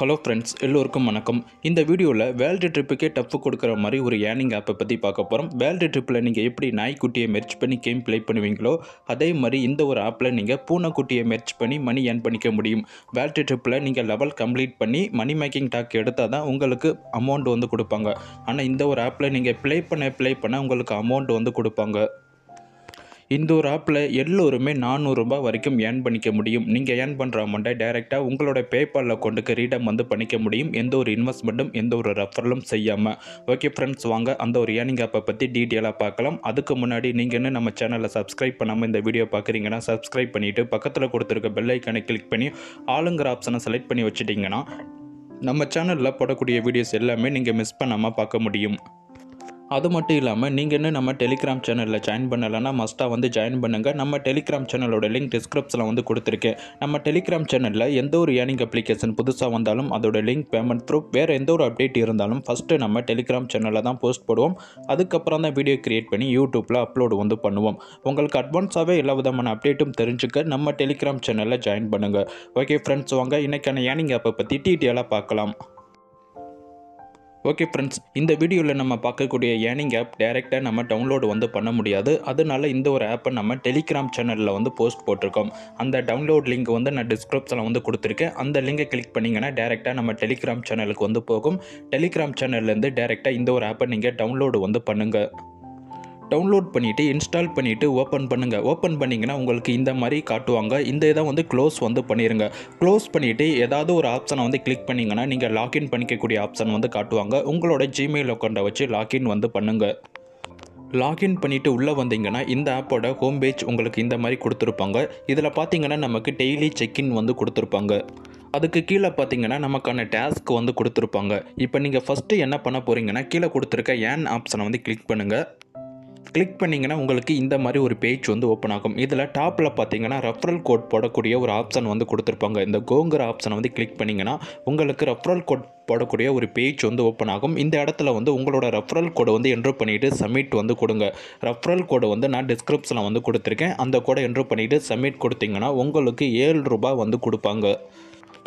Hello friends எல்லோருக்கும் வணக்கம். இந்த வீடியோவில் வேல்டு ட்ரிப்புக்கே டஃப் கொடுக்குற மாதிரி ஒரு ஏர்னிங் ஆப்பை பற்றி பார்க்க போகிறோம் வேல்டு ட்ரிப்பில் நீங்கள் எப்படி நாய்க்குட்டியை மெர்ச் பண்ணி கேம் ப்ளே பண்ணுவீங்களோ அதே மாதிரி இந்த ஒரு ஆப்பில் நீங்கள் பூனைக்குட்டியை மெர்ச் பண்ணி மணி ஏர்ன் பண்ணிக்க முடியும். வேல்டு ட்ரிப்பில் நீங்கள் லெவல் கம்ப்ளீட் பண்ணி மணி மேக்கிங் டாக் எடுத்தால் தான் உங்களுக்கு அமௌண்ட் வந்து கொடுப்பாங்க. ஆனால் இந்த ஒரு ஆப்பில் நீங்கள் ப்ளே பண்ண ப்ளே பண்ண உங்களுக்கு அமௌண்ட் வந்து கொடுப்பாங்க. இந்த ஒரு ஆப்பில் எல்லோருமே நானூறுரூபா வரைக்கும் ஏர்ன் பண்ணிக்க முடியும். நீங்கள் ஏர்ன் பண்ணுற அமௌண்ட்டை டைரெக்டாக உங்களோட பேபாலில் கொண்டுக்க ரீடம் வந்து பண்ணிக்க முடியும். எந்த ஒரு இன்வெஸ்ட்மெண்ட்டும் எந்த ஒரு ரெஃபரலும் செய்யாமல் ஓகே ஃப்ரெண்ட்ஸ் வாங்க. அந்த ஒரு ஏர்னிங் ஆப்பை பற்றி டீட்டெயிலாக பார்க்கலாம். அதுக்கு முன்னாடி நீங்கள் என்ன நம்ம சேனலை சப்ஸ்கிரைப் பண்ணாமல் இந்த வீடியோ பார்க்குறீங்கன்னா சப்ஸ்கிரைப் பண்ணிவிட்டு பக்கத்தில் கொடுத்துருக்க பெல்லைக்கானை கிளிக் பண்ணி ஆளுங்கிற ஆப்ஷனை செலக்ட் பண்ணி வச்சுட்டிங்கன்னா நம்ம சேனலில் போடக்கூடிய வீடியோஸ் எல்லாமே நீங்கள் மிஸ் பண்ணாமல் பார்க்க முடியும். அது மட்டும் இல்லாமல் நீங்கள் இன்னும் நம்ம டெலிகிராம் சேனலில் ஜாயின் பண்ணலைன்னா மஸ்ட்டாக வந்து ஜாயின் பண்ணுங்கள் நம்ம டெலிகிராம் சேனலோட லிங்க் டிஸ்கிரிப்ஷனில் வந்து கொடுத்துருக்கேன். நம்ம டெலிகிராம் சேனலில் எந்த ஒரு ஏர்னிங் அப்ளிகேஷன் புதுசாக வந்தாலும் அதோட லிங்க் பேமெண்ட் த்ரூ வேறு எந்த ஒரு அப்டேட் இருந்தாலும் ஃபஸ்ட்டு நம்ம டெலிகிராம் சேனலில் தான் போஸ்ட் போடுவோம். அதுக்கப்புறம் தான் வீடியோ கிரியேட் பண்ணி யூடியூப்பில் அப்லோடு வந்து பண்ணுவோம். உங்களுக்கு அட்வான்ஸாகவே எல்லா விதமான அப்டேட்டும் தெரிஞ்சுக்க நம்ம டெலிகிராம் சேனலில் ஜாயின் பண்ணுங்கள் ஓகே ஃப்ரெண்ட்ஸ் வாங்க. இன்றைக்கான ஏர்னிங் ஆப்பை பற்றி டீட்டெயிலாக பார்க்கலாம். ஓகே ஃப்ரெண்ட்ஸ் இந்த வீடியோவில் நம்ம பார்க்கக்கூடிய ஏர்னிங் ஆப் டைரெக்டாக நம்ம டவுன்லோடு வந்து பண்ண முடியாது. அதனால இந்த ஒரு ஆப்பை நம்ம டெலிகிராம் சேனலில் வந்து போஸ்ட் போட்டிருக்கோம். அந்த டவுன்லோட் லிங்க் வந்து நான் டிஸ்கிரிப்ஷனில் வந்து கொடுத்துருக்கேன். அந்த லிங்கை கிளிக் பண்ணிங்கன்னா டேரெக்டாக நம்ம டெலிகிராம் சேனலுக்கு வந்து போகும். டெலிகிராம் சேனல்லேருந்து டேரெக்டாக இந்த ஒரு ஆப்பை நீங்கள் டவுன்லோடு வந்து பண்ணுங்கள் டவுன்லோட் பண்ணிவிட்டு இன்ஸ்டால் பண்ணிவிட்டு ஓப்பன் பண்ணுங்கள் ஓப்பன் பண்ணிங்கன்னா உங்களுக்கு இந்த மாதிரி காட்டுவாங்க. இந்த இதை வந்து க்ளோஸ் வந்து பண்ணிடுங்க க்ளோஸ் பண்ணிவிட்டு ஏதாவது ஒரு ஆப்ஷனை வந்து கிளிக் பண்ணிங்கன்னா நீங்கள் லாக்இன் பண்ணிக்கக்கூடிய ஆப்ஷன் வந்து காட்டுவாங்க. உங்களோட ஜிமெயில் அக்கௌண்ட்டை வச்சு லாக்இன் வந்து பண்ணுங்கள் லாகின் பண்ணிவிட்டு உள்ளே வந்தீங்கன்னா இந்த ஆப்போட ஹோம் பேஜ் உங்களுக்கு இந்த மாதிரி கொடுத்துருப்பாங்க. இதில் பார்த்தீங்கன்னா நமக்கு டெய்லி செக்இன் வந்து கொடுத்துருப்பாங்க. அதுக்கு கீழே பார்த்தீங்கன்னா நமக்கான டாஸ்க் வந்து கொடுத்துருப்பாங்க. இப்போ நீங்கள் ஃபஸ்ட்டு என்ன பண்ண போகிறீங்கன்னா கீழே கொடுத்துருக்க ஏன் ஆப்ஷனை வந்து கிளிக் பண்ணுங்கள் கிளிக் பண்ணிங்கன்னா உங்களுக்கு இந்த மாதிரி ஒரு பேஜ் வந்து ஓப்பன் ஆகும். இதில் டாப்பில் பார்த்தீங்கன்னா ரெஃபரல் கோட் போடக்கூடிய ஒரு ஆப்ஷன் வந்து கொடுத்துருப்பாங்க. இந்த கோங்கிற ஆப்ஷனை வந்து கிளிக் பண்ணிங்கன்னா உங்களுக்கு ரெஃபரல் கோட் போடக்கூடிய ஒரு பேஜ் வந்து ஓப்பன் ஆகும். இந்த இடத்துல வந்து உங்களோட ரெஃபரல் கோடை வந்து என்ட்ரு பண்ணிவிட்டு சப்மிட் வந்து கொடுங்க. ரெஃபரல் கோடை வந்து நான் டிஸ்கிரிப்ஷனில் வந்து கொடுத்துருக்கேன். அந்த கோடை என்ட்ரு பண்ணிவிட்டு சப்மிட் கொடுத்தீங்கன்னா உங்களுக்கு ஏழு ரூபாய் வந்து கொடுப்பாங்க.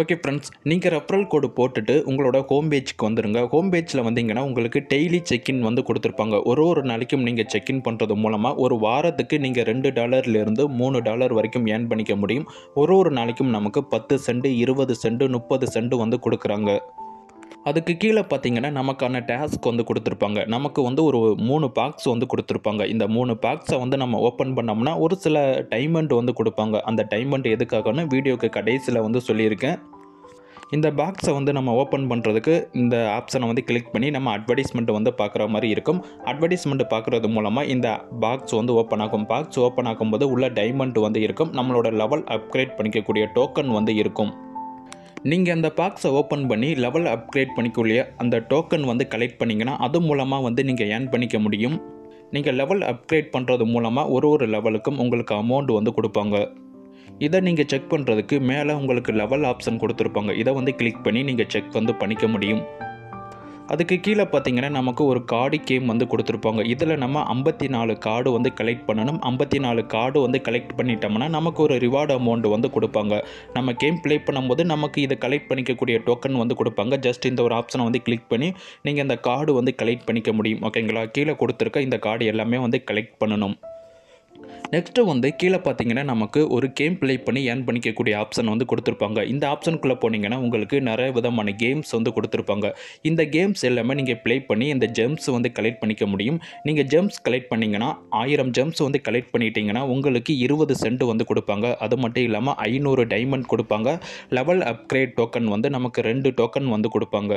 ஓகே ஃப்ரெண்ட்ஸ் நீங்கள் ரெஃபரல் கோடு போட்டுட்டு உங்களோட ஹோம் பேஜ்க்கு வந்துடுங்க ஹோம் பேஜில் வந்தீங்கன்னா உங்களுக்கு டெய்லி செக்இன் வந்து கொடுத்துருப்பாங்க. ஒரு ஒரு நாளைக்கும் நீங்கள் செக்இன் பண்ணுறது மூலமாக ஒரு வாரத்துக்கு நீங்கள் ரெண்டு டாலர்லேருந்து மூணு டாலர் வரைக்கும் ஏர்ன் பண்ணிக்க முடியும். ஒரு ஒரு நாளைக்கும் நமக்கு பத்து சென்ட் இருபது சென்ட் முப்பது சென்ட் வந்து கொடுக்குறாங்க. அதுக்கு கீழே பார்த்தீங்கன்னா நமக்கான டாஸ்க் வந்து கொடுத்துருப்பாங்க. நமக்கு வந்து ஒரு மூணு பாக்ஸ் வந்து கொடுத்துருப்பாங்க. இந்த மூணு பாக்ஸை வந்து நம்ம ஓப்பன் பண்ணோம்னா ஒரு சில டைமண்ட் வந்து கொடுப்பாங்க. அந்த டைமண்ட் எதுக்காகன்னு வீடியோக்கு கடைசியில் வந்து சொல்லியிருக்கேன். இந்த பாக்ஸை வந்து நம்ம ஓப்பன் பண்ணுறதுக்கு இந்த ஆப்ஷனை வந்து கிளிக் பண்ணி நம்ம அட்வர்டைஸ்மெண்ட்டை வந்து பார்க்குற மாதிரி இருக்கும். அட்வர்டைஸ்மெண்ட் பார்க்குறது மூலமாக இந்த பாக்ஸ் வந்து ஓப்பன் ஆகும். பாக்ஸ் ஓப்பன் ஆகும்போது உள்ள டைமண்ட் வந்து இருக்கும். நம்மளோட லெவல் அப்கிரேட் பண்ணிக்கக்கூடிய டோக்கன் வந்து இருக்கும். நீங்கள் அந்த பாக்ஸை ஓப்பன் பண்ணி லெவல் அப்கிரேட் பண்ணிக்கூடிய அந்த டோக்கன் வந்து கலெக்ட் பண்ணிங்கன்னா அது மூலமாக வந்து நீங்கள் ஏர்ன் பண்ணிக்க முடியும். நீங்கள் லெவல் அப்கிரேட் பண்ணுறது மூலமாக ஒரு ஒரு லெவலுக்கும் உங்களுக்கு அமௌண்ட் வந்து கொடுப்பாங்க. இதை நீங்கள் செக் பண்ணுறதுக்கு மேலே உங்களுக்கு லெவல் ஆப்ஷன் கொடுத்துருப்பாங்க. இதை வந்து கிளிக் பண்ணி நீங்கள் செக் வந்து பண்ணிக்க முடியும். அதுக்கு கீழே பார்த்தீங்கன்னா நமக்கு ஒரு கார்டு கேம் வந்து கொடுத்துருப்பாங்க. இதில் நம்ம ஐம்பத்தி நாலு கார்டு வந்து கலெக்ட் பண்ணணும். ஐம்பத்தி நாலு கார்டு வந்து கலெக்ட் பண்ணிட்டோம்னா நமக்கு ஒரு ரிவார்டு அமௌண்ட் வந்து கொடுப்பாங்க. நம்ம கேம் ப்ளே பண்ணும்போது நமக்கு இதை கலெக்ட் பண்ணிக்கக்கூடிய டோக்கன் வந்து கொடுப்பாங்க. ஜஸ்ட் இந்த ஒரு ஆப்ஷனை வந்து கிளிக் பண்ணி நீங்கள் இந்த கார்டு வந்து கலெக்ட் பண்ணிக்க முடியும். ஓகேங்களா கீழே கொடுத்துருக்க இந்த கார்டு எல்லாமே வந்து கலெக்ட் பண்ணணும். நெக்ஸ்ட்டு வந்து கீழே பார்த்தீங்கன்னா நமக்கு ஒரு கேம் ப்ளே பண்ணி ஏர்ன் பண்ணிக்கக்கூடிய ஆப்ஷன் வந்து கொடுத்துருப்பாங்க. இந்த ஆப்ஷனுக்குள்ளே போனீங்கன்னா உங்களுக்கு நிறைய விதமான கேம்ஸ் வந்து கொடுத்துருப்பாங்க. இந்த கேம்ஸ் எல்லாமே நீங்கள் ப்ளே பண்ணி இந்த ஜெம்ஸ் வந்து கலெக்ட் பண்ணிக்க முடியும். நீங்கள் ஜெம்ஸ் கலெக்ட் பண்ணிங்கன்னா ஆயிரம் ஜெம்ஸ் வந்து கலெக்ட் பண்ணிட்டீங்கன்னா உங்களுக்கு இருபது சென்ட் வந்து கொடுப்பாங்க. அது மட்டும் இல்லாமல் ஐநூறு டைமண்ட் கொடுப்பாங்க. லெவல் அப்கிரேட் டோக்கன் வந்து நமக்கு ரெண்டு டோக்கன் வந்து கொடுப்பாங்க.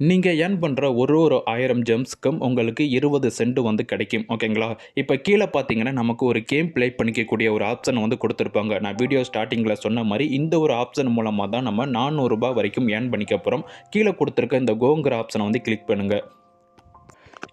நீங்கள் ஏர்ன் பண்ணுற ஒரு ஒரு ஆயிரம் ஜெம்ஸ்க்கும் உங்களுக்கு இருபது சென்ட் வந்து கிடைக்கும் ஓகேங்களா இப்போ கீழே பார்த்தீங்கன்னா நமக்கு ஒரு கேம் ப்ளே பண்ணிக்கக்கூடிய ஒரு ஆப்ஷன் வந்து கொடுத்துருப்பாங்க. நான் வீடியோ ஸ்டார்டிங்கில் சொன்ன மாதிரி இந்த ஒரு ஆப்ஷன் மூலமாக தான் நம்ம நானூறுரூபா வரைக்கும் ஏர்ன் பண்ணிக்க போகிறோம் கீழே கொடுத்துருக்க இந்த கோங்கிற ஆப்ஷனை வந்து கிளிக் பண்ணுங்கள்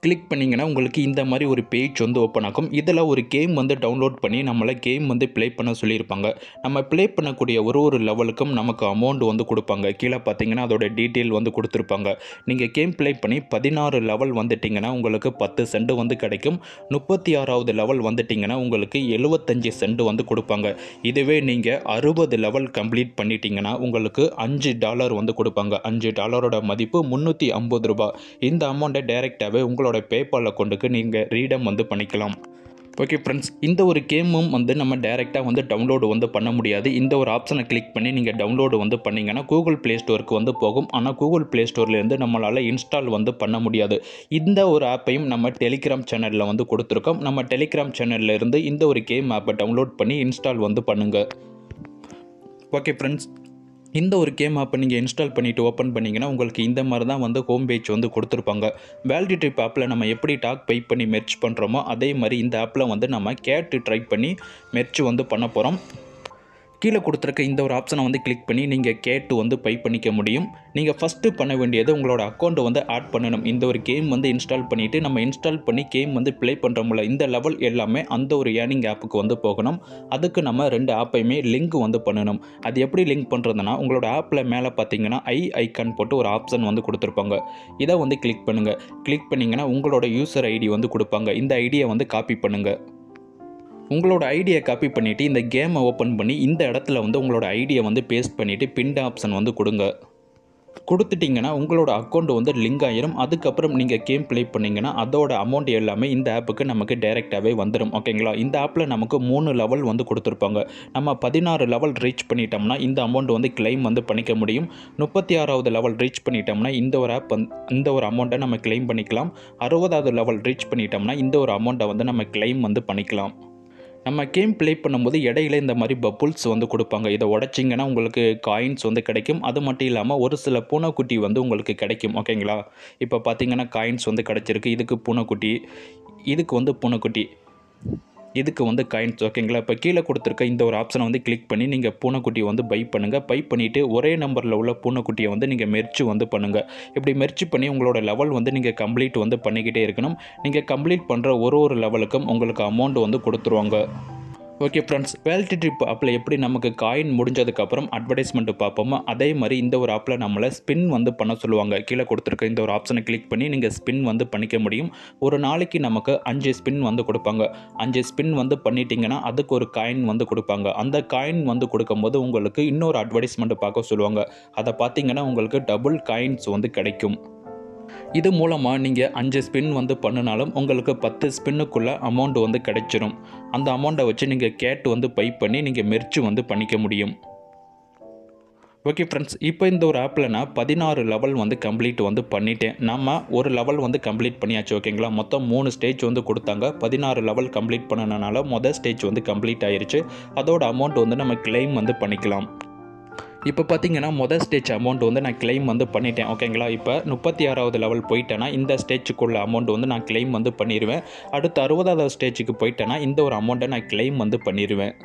கிளிக் பண்ணிங்கன்னா உங்களுக்கு இந்த மாதிரி ஒரு பேஜ் வந்து ஓப்பன் ஆகும். இதில் ஒரு கேம் வந்து டவுன்லோட் பண்ணி நம்மளை கேம் வந்து ப்ளே பண்ண சொல்லியிருப்பாங்க. நம்ம ப்ளே பண்ணக்கூடிய ஒரு ஒரு லெவலுக்கும் நமக்கு அமௌண்ட் வந்து கொடுப்பாங்க. கீழே பார்த்தீங்கன்னா அதோட டீட்டெயில் வந்து கொடுத்துருப்பாங்க. நீங்கள் கேம் ப்ளே பண்ணி பதினாறு லெவல் வந்துட்டிங்கன்னா உங்களுக்கு பத்து சென்ட் வந்து கிடைக்கும். முப்பத்தி ஆறாவது லெவல் வந்துட்டிங்கன்னா உங்களுக்கு எழுபத்தஞ்சு சென்ட் வந்து கொடுப்பாங்க. இதுவே நீங்கள் அறுபது லெவல் கம்ப்ளீட் பண்ணிட்டீங்கன்னா உங்களுக்கு அஞ்சு டாலர் வந்து கொடுப்பாங்க. அஞ்சு டாலரோட மதிப்பு முந்நூற்றி ஐம்பது ரூபாய். இந்த அமௌண்ட்டை டைரெக்டாகவே உங்களோட பேபாலில் கொண்டுக்கு நீங்கள் ரீடம் வந்து பண்ணிக்கலாம். ஓகே ஃப்ரெண்ட்ஸ் இந்த ஒரு கேமும் வந்து நம்ம டைரெக்டாக வந்து டவுன்லோடு வந்து பண்ண முடியாது. இந்த ஒரு ஆப்ஷனை கிளிக் பண்ணி நீங்கள் டவுன்லோடு வந்து பண்ணிங்கன்னா கூகுள் ப்ளே ஸ்டோருக்கு வந்து போகும். ஆனால் கூகுள் ப்ளே ஸ்டோர்லேருந்து நம்மளால் இன்ஸ்டால் வந்து பண்ண முடியாது. இந்த ஒரு ஆப்பையும் நம்ம டெலிகிராம் சேனலில் வந்து கொடுத்துருக்கோம். நம்ம டெலிகிராம் சேனலில் இருந்து இந்த ஒரு கேம் ஆப்பை டவுன்லோட் பண்ணி இன்ஸ்டால் வந்து பண்ணுங்கள் ஓகே ஃப்ரெண்ட்ஸ் இந்த ஒரு கேம் ஆப்பை நீங்கள் இன்ஸ்டால் பண்ணிவிட்டு ஓப்பன் பண்ணிங்கன்னா உங்களுக்கு இந்த மாதிரி தான் வந்து ஹோம் பேஜ் வந்து கொடுத்துருப்பாங்க. வேலிடிட்டி ஆப்பில் நம்ம எப்படி டாக் பை பண்ணி மெர்ச் பண்ணுறோமோ அதே மாதிரி இந்த ஆப்பில் வந்து நம்ம கேட்டு ட்ரை பண்ணி மெர்ச் வந்து பண்ண போகிறோம் கீழே கொடுத்துருக்க இந்த ஒரு ஆப்ஷனை வந்து கிளிக் பண்ணி நீங்கள் கேட்டு வந்து பை பண்ணிக்க முடியும். நீங்கள் ஃபஸ்ட்டு பண்ண வேண்டியது உங்களோட அக்கௌண்ட்டை வந்து ஆட் பண்ணணும். இந்த ஒரு கேம் வந்து இன்ஸ்டால் பண்ணிவிட்டு நம்ம இன்ஸ்டால் பண்ணி கேம் வந்து ப்ளே பண்ணுறோம்ல இந்த லெவல் எல்லாமே அந்த ஒரு ஏர்னிங் ஆப்புக்கு வந்து போகணும். அதுக்கு நம்ம ரெண்டு ஆப்பையுமே லிங்க் வந்து பண்ணணும். அது எப்படி லிங்க் பண்ணுறதுனா உங்களோட ஆப்பில் மேலே பார்த்தீங்கன்னா ஐ ஐக்கான் போட்டு ஒரு ஆப்ஷன் வந்து கொடுத்துருப்பாங்க. இதை வந்து கிளிக் பண்ணுங்கள் கிளிக் பண்ணிங்கன்னா உங்களோட யூசர் ஐடி வந்து கொடுப்பாங்க. இந்த ஐடியை வந்து காப்பி பண்ணுங்கள் உங்களோட ஐடியை காப்பி பண்ணிவிட்டு இந்த கேமை ஓப்பன் பண்ணி இந்த இடத்துல வந்து உங்களோட ஐடியை வந்து பேஸ்ட் பண்ணிவிட்டு பின் ஆப்ஷன் வந்து கொடுங்க. கொடுத்துட்டிங்கன்னா உங்களோட அக்கௌண்ட் வந்து லிங்க் ஆயிரும். அதுக்கப்புறம் நீங்கள் கேம் ப்ளே பண்ணிங்கன்னா அதோட அமௌண்ட் எல்லாமே இந்த ஆப்புக்கு நமக்கு டைரெக்டாகவே வந்துடும் ஓகேங்களா இந்த ஆப்பில் நமக்கு மூணு லெவல் வந்து கொடுத்துருப்பாங்க. நம்ம பதினாறு லெவல் ரீச் பண்ணிட்டோம்னா இந்த அமௌண்ட் வந்து கிளைம் வந்து பண்ணிக்க முடியும். முப்பத்தி ஆறாவது லெவல் ரீச் பண்ணிட்டோம்னா இந்த ஒரு ஆப் இந்த ஒரு அமௌண்ட்டை நம்ம கிளைம் பண்ணிக்கலாம். அறுபதாவது லெவல் ரீச் பண்ணிட்டோம்னா இந்த ஒரு அமௌண்ட்டை வந்து நம்ம கிளைம் வந்து பண்ணிக்கலாம். நம்ம கேம் ப்ளே பண்ணும்போது இடையில இந்த மாதிரி பப்புல்ஸ் வந்து கொடுப்பாங்க. இதை உடச்சிங்கன்னா உங்களுக்கு காயின்ஸ் வந்து கிடைக்கும். அது மட்டும் இல்லாமல் ஒரு சில பூனைக்குட்டி வந்து உங்களுக்கு கிடைக்கும் ஓகேங்களா இப்போ பார்த்தீங்கன்னா காயின்ஸ் வந்து கிடச்சிருக்கு. இதுக்கு பூனைக்குட்டி இதுக்கு வந்து பூனைக்குட்டி. இதுக்கு வந்து காயின்ஸ் ஓகேங்களா இப்போ கீழே கொடுத்துருக்க இந்த ஒரு ஆப்ஷனை வந்து கிளிக் பண்ணி நீங்கள் பூனைக்குட்டியை வந்து பை பண்ணுங்கள் பை பண்ணிவிட்டு ஒரே நம்பரில் உள்ள பூனைக்குட்டியை வந்து நீங்கள் மெர்ச்சு வந்து பண்ணுங்கள் இப்படி மெர்ச்சு பண்ணி உங்களோட லெவல் வந்து நீங்கள் கம்ப்ளீட் வந்து பண்ணிக்கிட்டே இருக்கணும். நீங்கள் கம்ப்ளீட் பண்ணுற ஒரு ஒரு லெவலுக்கும் உங்களுக்கு அமௌண்ட் வந்து கொடுத்துருவாங்க. ஓகே ஃப்ரெண்ட்ஸ் வேலிட்டி ட்ரிப் ஆப்பில் எப்படி நமக்கு காயின் முடிஞ்சதுக்கப்புறம் அட்வர்டைஸ்மெண்ட்டு பார்ப்போமோ அதே மாதிரி இந்த ஒரு ஆப்பில் நம்மளை ஸ்பின் வந்து பண்ண சொல்லுவாங்க. கீழே கொடுத்துருக்க இந்த ஒரு ஆப்ஷனை கிளிக் பண்ணி நீங்கள் ஸ்பின் வந்து பண்ணிக்க முடியும். ஒரு நாளைக்கு நமக்கு அஞ்சு ஸ்பின் வந்து கொடுப்பாங்க. அஞ்சு ஸ்பின் வந்து பண்ணிட்டீங்கன்னா அதுக்கு ஒரு காயின் வந்து கொடுப்பாங்க. அந்த காயின் வந்து கொடுக்கும்போது உங்களுக்கு இன்னொரு அட்வர்டைஸ்மெண்ட்டு பார்க்க சொல்லுவாங்க. அதை பார்த்தீங்கன்னா உங்களுக்கு டபுள் காயின்ஸ் வந்து கிடைக்கும். இது மூலமாக நீங்கள் அஞ்சு ஸ்பின் வந்து பண்ணினாலும் உங்களுக்கு பத்து ஸ்பின்னுக்குள்ளே அமௌண்ட் வந்து கிடைச்சிரும். அந்த அமௌண்ட்டை வச்சு நீங்கள் கேட்டு வந்து பை பண்ணி நீங்கள் மெர்ச்சு வந்து பண்ணிக்க முடியும். ஓகே ஃப்ரெண்ட்ஸ் இப்போ இந்த ஒரு ஆப்பில் நான் பதினாறு லெவல் வந்து கம்ப்ளீட் வந்து பண்ணிட்டேன். நம்ம ஒரு லெவல் வந்து கம்ப்ளீட் பண்ணியாச்சு ஓகேங்களா மொத்தம் மூணு ஸ்டேஜ் வந்து கொடுத்தாங்க. பதினாறு லெவல் கம்ப்ளீட் பண்ணனால மொதல் ஸ்டேஜ் வந்து கம்ப்ளீட் ஆயிடுச்சு அதோட அமௌண்ட் வந்து நம்ம கிளைம் வந்து பண்ணிக்கலாம். இப்போ பார்த்தீங்கன்னா மொதல் ஸ்டேஜ் அமௌண்ட் வந்து நான் கிளைம் வந்து பண்ணிட்டேன் ஓகேங்களா இப்போ முப்பத்தி ஆறாவது லெவல் போயிட்டேன்னா இந்த ஸ்டேஜுக்குள்ள அமௌண்ட் வந்து நான் கிளைம் வந்து பண்ணிடுவேன் அடுத்து அறுபதாவது ஸ்டேஜுக்கு போயிட்டேன்னா இந்த ஒரு அமௌண்ட்டை நான் கிளைம் வந்து பண்ணிடுவேன்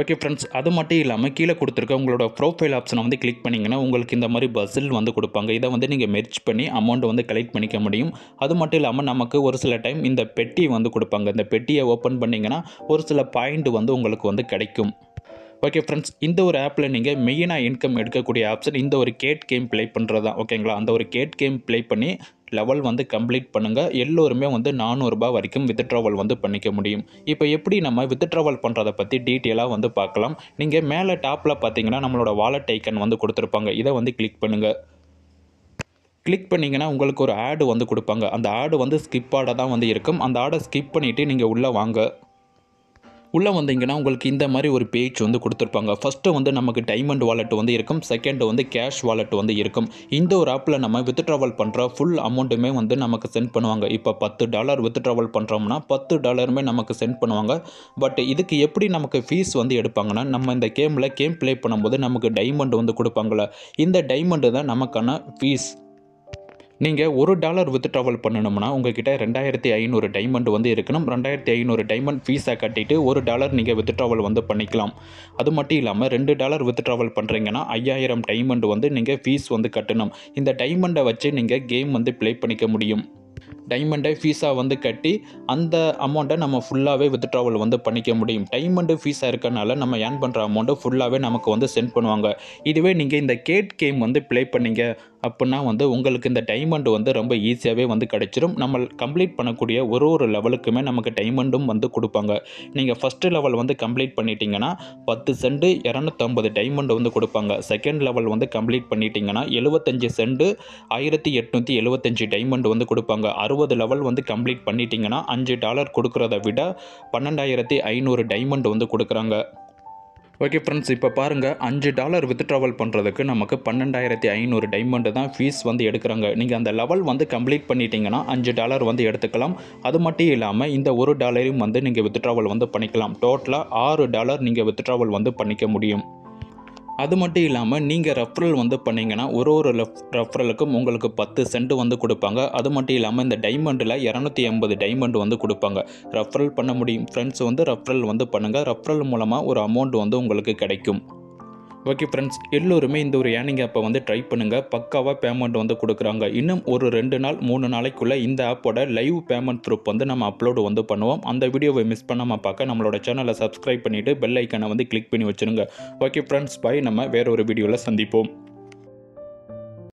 ஓகே ஃப்ரெண்ட்ஸ் அது மட்டும் இல்லாமல் கீழே கொடுத்துருக்க உங்களோட ப்ரோஃபைல் ஆப்ஷனை வந்து கிளிக் பண்ணிங்கன்னா உங்களுக்கு இந்த மாதிரி பஸ்ஸில் வந்து கொடுப்பாங்க. இதை வந்து நீங்கள் மெர்ச் பண்ணி அமௌண்ட் வந்து கலெக்ட் பண்ணிக்க முடியும். அது மட்டும் இல்லாமல் நமக்கு ஒரு சில டைம் இந்த பெட்டி வந்து கொடுப்பாங்க. இந்த பெட்டியை ஓப்பன் பண்ணிங்கன்னா ஒரு சில பாயிண்ட் வந்து உங்களுக்கு வந்து கிடைக்கும். ஓகே ஃப்ரெண்ட்ஸ் இந்த ஒரு ஆப்பில் நீங்கள் மெயினாக இன்கம் எடுக்கக்கூடிய ஆப்ஷன் இந்த ஒரு கேட் கேம் ப்ளே பண்ணுறது தான் ஓகேங்களா அந்த ஒரு கேட் கேம் ப்ளே பண்ணி லெவல் வந்து கம்ப்ளீட் பண்ணுங்கள் எல்லோருமே வந்து நானூறுரூபா வரைக்கும் வித்ட்ராவல் வந்து பண்ணிக்க முடியும். இப்போ எப்படி நம்ம வித்ட்ராவல் பண்ணுறதை பற்றி டீட்டெயிலாக வந்து பார்க்கலாம். நீங்கள் மேலே டாப்பில் பார்த்தீங்கன்னா நம்மளோட வாலெட் ஐக்கன் வந்து கொடுத்துருப்பாங்க. இதை வந்து கிளிக் பண்ணுங்கள் கிளிக் பண்ணிங்கன்னா உங்களுக்கு ஒரு ஆடு வந்து கொடுப்பாங்க. அந்த ஆடு வந்து ஸ்கிப் ஆட தான் வந்து இருக்கும். அந்த ஆடை ஸ்கிப் பண்ணிவிட்டு நீங்கள் உள்ளே வாங்க. உள்ளே வந்தீங்கன்னா உங்களுக்கு இந்த மாதிரி ஒரு பேஜ் வந்து கொடுத்துருப்பாங்க. ஃபஸ்ட்டு வந்து நமக்கு டைமண்ட் வாலெட் வந்து இருக்கும். செகண்ட் வந்து கேஷ் வாலெட் வந்து இருக்கும். இந்த ஒரு ஆப்பில் நம்ம வித்ட்ராவல் பண்ணுற ஃபுல் அமௌண்ட்டுமே வந்து நமக்கு சென்ட் பண்ணுவாங்க. இப்போ பத்து டாலர் வித்ட்ராவல் பண்ணுறோம்னா பத்து டாலருமே நமக்கு சென்ட் பண்ணுவாங்க. பட் இதுக்கு எப்படி நமக்கு ஃபீஸ் வந்து எடுப்பாங்கன்னா நம்ம இந்த கேமில் கேம் ப்ளே பண்ணும்போது நமக்கு டைமண்ட் வந்து கொடுப்பாங்களே இந்த டைமண்டு தான் நமக்கான ஃபீஸ் நீங்கள் ஒரு டாலர் வித்ட்ராவல் பண்ணணும்னா உங்ககிட்ட ரெண்டாயிரத்தி ஐநூறு டைமண்ட் வந்து இருக்கணும். ரெண்டாயிரத்தி ஐநூறு டைமண்ட் ஃபீஸை கட்டிட்டு ஒரு டாலர் நீங்கள் வித்ட்ராவல் வந்து பண்ணிக்கலாம். அது மட்டும் இல்லாமல் ரெண்டு டாலர் வித்ட்ராவல் பண்ணுறீங்கன்னா ஐயாயிரம் டைமண்ட் வந்து நீங்கள் ஃபீஸ் வந்து கட்டணும். இந்த டைமண்டை வச்சு நீங்கள் கேம் வந்து ப்ளே பண்ணிக்க முடியும். டைமண்டை ஃபீஸாக வந்து கட்டி அந்த அமௌண்ட்டை நம்ம ஃபுல்லாகவே வித்ட்ராவல் வந்து பண்ணிக்க முடியும். டைமண்டு ஃபீஸாக இருக்கறனால நம்ம ஏர்ன் பண்ணுற அமௌண்ட்டை ஃபுல்லாகவே நமக்கு வந்து சென்ட் பண்ணுவாங்க. இதுவே நீங்கள் இந்த கேட் கேம் வந்து ப்ளே பண்ணீங்க அப்படின்னா வந்து உங்களுக்கு இந்த டைமண்ட் வந்து ரொம்ப ஈஸியாகவே வந்து கிடைச்சிரும். நம்ம கம்ப்ளீட் பண்ணக்கூடிய ஒரு ஒரு லெவலுக்குமே நமக்கு டைமண்டும் வந்து கொடுப்பாங்க. நீங்கள் ஃபஸ்ட்டு லெவல் வந்து கம்ப்ளீட் பண்ணிட்டீங்கன்னா பத்து சென்ட் இரநூத்தம்பது டைமண்ட் வந்து கொடுப்பாங்க. செகண்ட் லெவல் வந்து கம்ப்ளீட் பண்ணிட்டீங்கன்னா எழுபத்தஞ்சு சென்ட் ஆயிரத்தி எட்நூற்றி எழுபத்தஞ்சு டைமண்ட் வந்து கொடுப்பாங்க. அறுபது லெவல் வந்து கம்ப்ளீட் பண்ணிட்டீங்கன்னா அஞ்சு டாலர் கொடுக்குறத விட பன்னெண்டாயிரத்தி ஐநூறு டைமண்ட் வந்து கொடுக்குறாங்க. ஓகே ஃப்ரெண்ட்ஸ் இப்போ பாருங்கள் அஞ்சு டாலர் வித்ட்ராவல் பண்ணுறதுக்கு நமக்கு பன்னெண்டாயிரத்தி ஐநூறு டைமண்டு தான் ஃபீஸ் வந்து எடுக்கிறாங்க. நீங்கள் அந்த லெவல் வந்து கம்ப்ளீட் பண்ணிட்டீங்கன்னா அஞ்சு டாலர் வந்து எடுத்துக்கலாம். அது மட்டும் இல்லாமல் இந்த ஒரு டாலரையும் வந்து நீங்கள் வித்ட்ராவல் வந்து பண்ணிக்கலாம். டோட்டலாக ஆறு டாலர் நீங்கள் வித்ட்ராவல் வந்து பண்ணிக்க முடியும். அது மட்டும் இல்லாமல் நீங்கள் ரெஃபரல் வந்து பண்ணிங்கன்னா ஒரு ஒரு ரெஃப் ரெஃபரலுக்கும் உங்களுக்கு பத்து சென்ட் வந்து கொடுப்பாங்க. அது மட்டும் இல்லாமல் இந்த டைமண்டில் இரநூத்தி எண்பது டைமண்ட் வந்து கொடுப்பாங்க. ரெஃபரல் பண்ண முடியும். ஃப்ரெண்ட்ஸ் வந்து ரெஃபரல் வந்து பண்ணுங்கள் ரெஃபரல் மூலமாக ஒரு அமௌண்ட் வந்து உங்களுக்கு கிடைக்கும். ஓகே ஃப்ரெண்ட்ஸ் எல்லோருமே இந்த ஒரு ஏர்னிங் ஆப்பை வந்து ட்ரை பண்ணுங்கள் பக்காவாக பேமெண்ட் வந்து கொடுக்குறாங்க. இன்னும் ஒரு ரெண்டு நாள் மூணு நாளைக்குள்ளே இந்த ஆப்போட லைவ் பேமெண்ட் ப்ரூப் வந்து நம்ம அப்லோடு வந்து பண்ணுவோம். அந்த வீடியோவை மிஸ் பண்ணாமல் பார்க்க நம்மளோட சேனலை சப்ஸ்கிரைப் பண்ணிவிட்டு பெல் ஐக்கனை வந்து கிளிக் பண்ணி வச்சுருங்க. ஓகே ஃப்ரெண்ட்ஸ் பை நம்ம வேற ஒரு வீடியோவில் சந்திப்போம்.